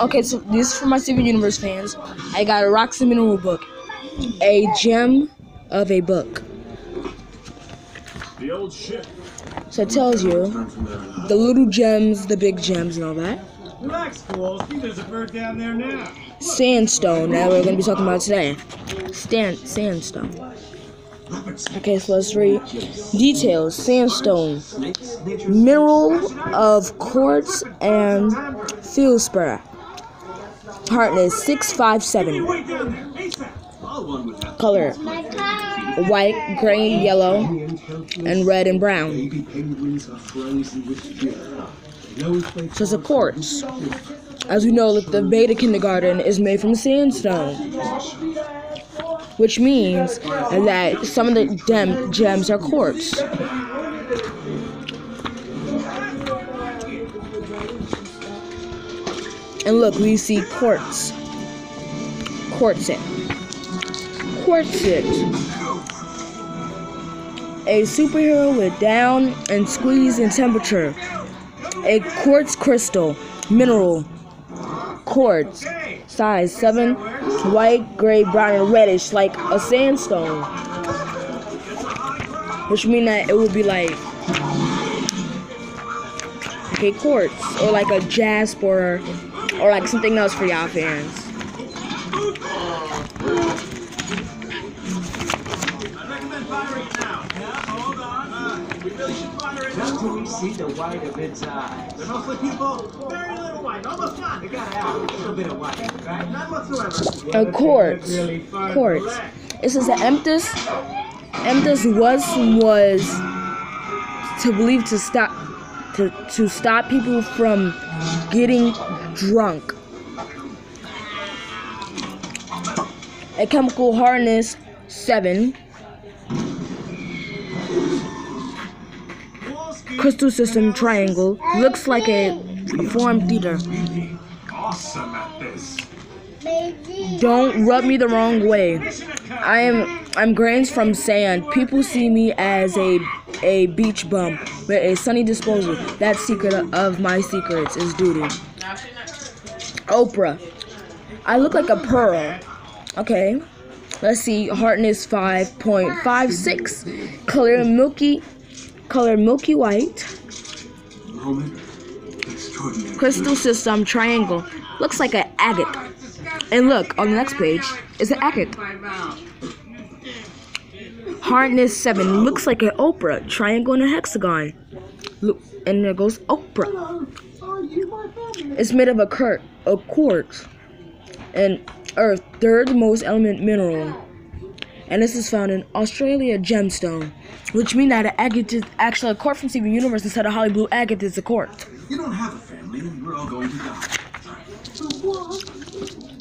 okay, so this is for my Steven Universe fans. I got a Rocks and Mineral book, a gem of a book. The old ship. So it tells you the little gems, the big gems, and all that. Relax, fools. There's a bird down there now. Sandstone Now we're gonna be talking about today. Stand sandstone. Okay, so let's read details. Sandstone, mineral of quartz and feldspar. Hardness six five seven. Way down there. ASAP. Color white, gray, yellow, and red and brown. So it's a quartz. As we know, that the Beta Kindergarten is made from sandstone, which means that some of the gem- gems are quartz. And look, we see quartz. Quartzite. Quartzite. A superhero with down and squeeze in temperature. A quartz crystal, mineral, quartz, size 7, white, gray, brown, and reddish, like a sandstone. Which mean that it would be like, a quartz, or like a jasper, or like something else for y'all fans. I recommend firing now. Yeah, hold on. Uh, we really should fire it Just till we see the white of its eyes. They're mostly people. Very little white. Almost none. We gotta a little bit of white, right? None whatsoever. A quartz. Really. Quartz. It says that Emtus, Emtus was was to believe to stop to to stop people from getting drunk. A chemical harness, seven. Crystal system triangle looks like a, form theater. Don't rub me the wrong way. I am I'm grains from sand. People see me as a a beach bum with a sunny disposal. That secret of my secrets is duty. Opal. I look like a pearl. Okay. Let's see. Hardness 5.56. Color milky color milky white. Crystal system triangle. Looks like an agate. And look, on the next page is an agate. Hardness 7 looks like an Opal. Triangle and a hexagon. Look, and there goes Opal. It's made of a, cur- a quartz. And Earth, third most element mineral. And this is found in Australia gemstone. Which means that an agate is actually a quartz from Steven Universe instead of Holly Blue agate is a quartz. You don't have a family, and we're all going to die. What?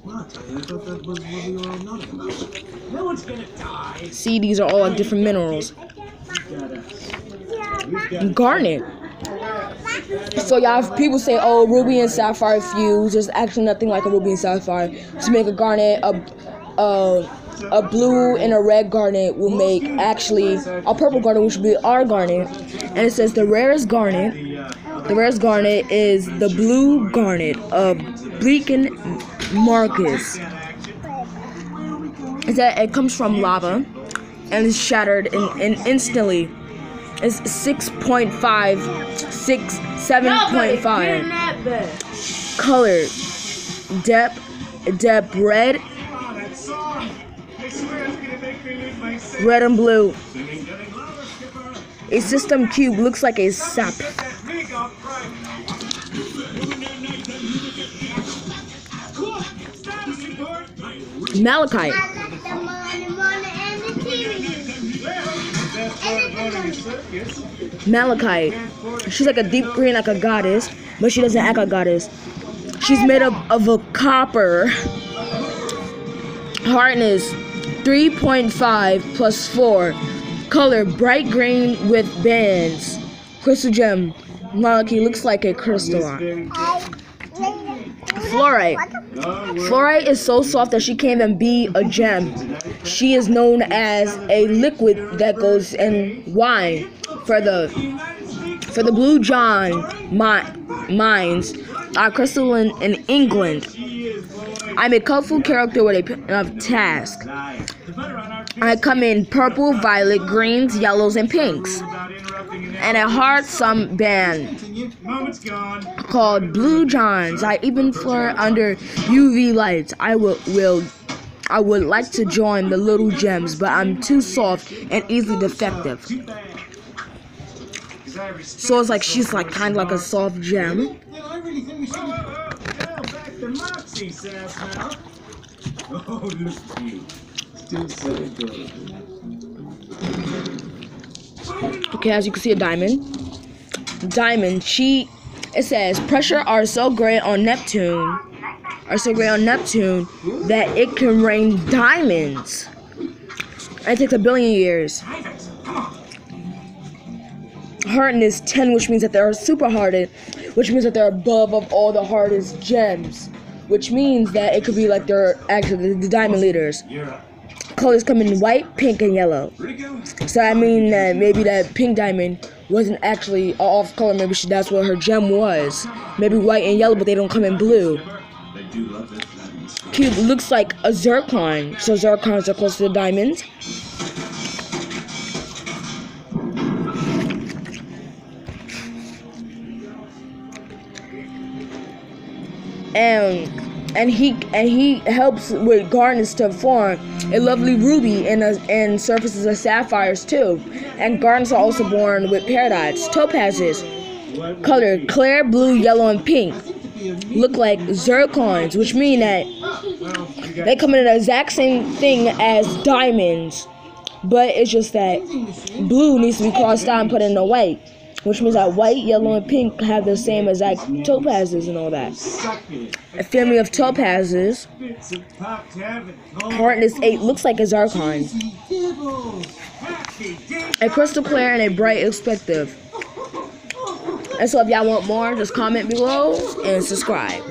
Well, I tell you, I thought that was what we were all nodding about. No one's gonna die. See, these are all like different minerals. Garnet. So y'all, people say, "Oh, ruby and sapphire fuse," there's actually nothing like a ruby and sapphire. To make a garnet, a a, a blue and a red garnet will make actually a purple garnet, which will be our garnet. And it says the rarest garnet. The rarest garnet is the blue garnet of Bleaken Marcus. Is that it comes from lava and is shattered and, and instantly it's 6.5 6 7.5 color depth depth red that song. I swear it's gonna make me lose my sense. red and blue Singing getting louder, skipper. a system cube looks like a sap Set malachite she's like a deep green like a goddess but she doesn't act like a goddess. She's made up of a copper hardness 3.5 plus 4 color bright green with bands. Crystal gem. Malachite looks like a crystalline. Fluorite Fluorite is so soft that she can't even be a gem. She is known as a liquid that goes in wine for the for the Blue John mi- mines. are crystalline in England. I'm a colorful character with a of task. I come in purple, violet, greens, yellows, and pinks, and a hard some band called Blue Johns. I even flirt under UV lights. I will, will I would like to join the Little Gems, but I'm too soft and easily defective. So it's like she's like kind of like a soft gem. Sass now. Oh, look at. Still so good. Okay, as you can see, a diamond. Diamond. She. It says pressure are so great on Neptune, are so great on Neptune that it can rain diamonds. And it takes a billion years. Hardness 10, which means that they're super hardened, which means that they're above of all the hardest gems, which means that it could be like they're actually the, diamond leaders. Colors come in white, pink, and yellow. So I mean that maybe that pink diamond wasn't actually off color. Maybe she, that's what her gem was. Maybe white and yellow, but they don't come in blue. Cube looks like a zircon, so zircons are close to the diamonds. And and he and he helps with garnets to form a lovely ruby and a, and surfaces of sapphires too. And garnets are also born with peridots, topazes, colored clear blue, yellow, and pink. Look like zircons, which mean that they come in the exact same thing as diamonds, but it's just that blue needs to be crossed out and put in the white, which means that white, yellow, and pink have the same exact topazes and all that. A family of topazes, hardness 8 looks like a zircon, a crystal clear and a bright perspective. And so if y'all want more, just comment below and subscribe.